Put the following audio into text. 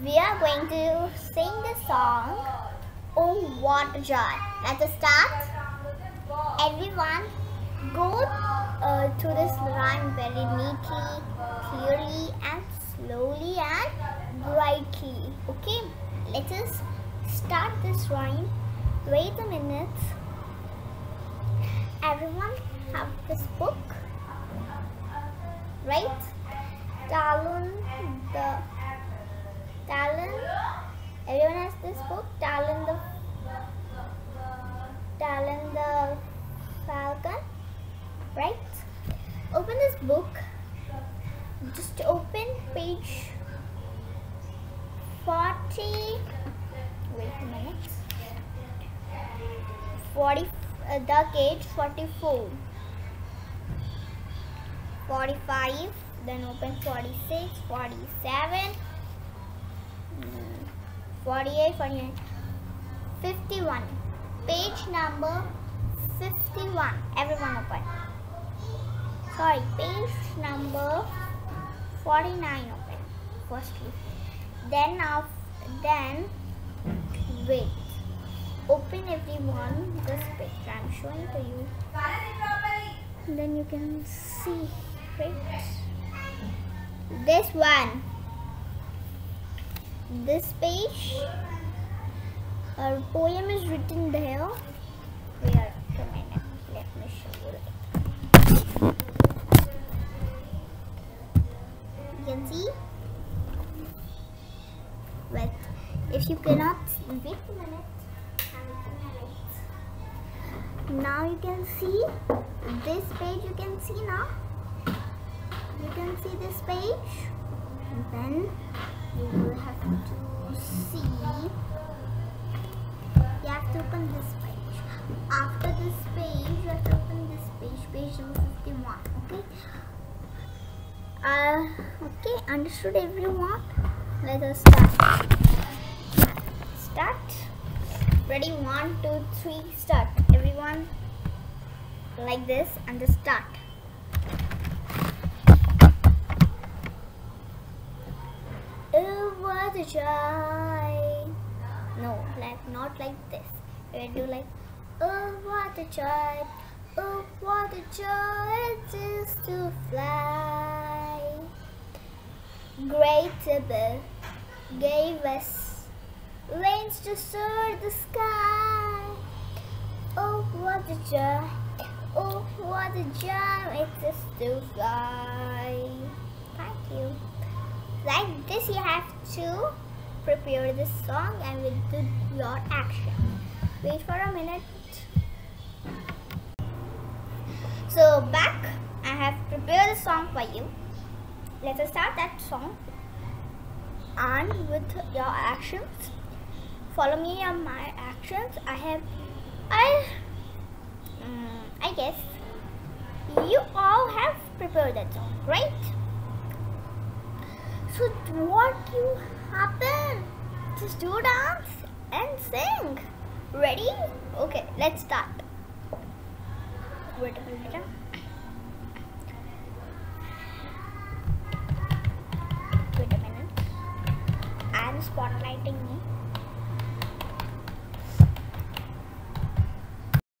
we are going to sing the song Oh What a Joy. Let us start. Everyone go uh, to this rhyme very neatly, clearly and slowly and brightly. Okay, let us start this rhyme. Wait a minute. Everyone have this book, right? Talon the Everyone has this book. Talon the Talon the Falcon. Right? Open this book. Just open page 40. Wait a minute. 40. Uh, the page 44. 45. Then open 46, 47. 48, 49, 51. Page number 51. Everyone open. Sorry, page number 49 open. Firstly. Then of then wait. Open everyone this picture. I'm showing to you. Then you can see. This one this page. Our poem is written there. Let me show you. You can see? But if you cannot wait a minute. Now you can see this page you can see now. You can see this page. Then you will have to see. You have to open this page. After this page you have to open this page page number 51 okay? Uh okay understood everyone. Let us start. Start. Ready? One two three start. Everyone like this and start A joy. No, like not like this. We do like, oh, what a joy. Oh, what a joy it is to fly. Great Abel gave us wings to soar the sky. Oh, what a joy. Oh, what a joy it is to fly. Thank you like this you have to prepare this song and with do your action. Wait for a minute. So back i have prepared the song for you. Let us start that song. And with your actions. Follow me on my actions. I have i um, i guess you all have prepared that song right so what you happen? Just do dance and sing. Ready? Okay, let's start. Wait a minute. Wait a minute. I'm spotlighting me.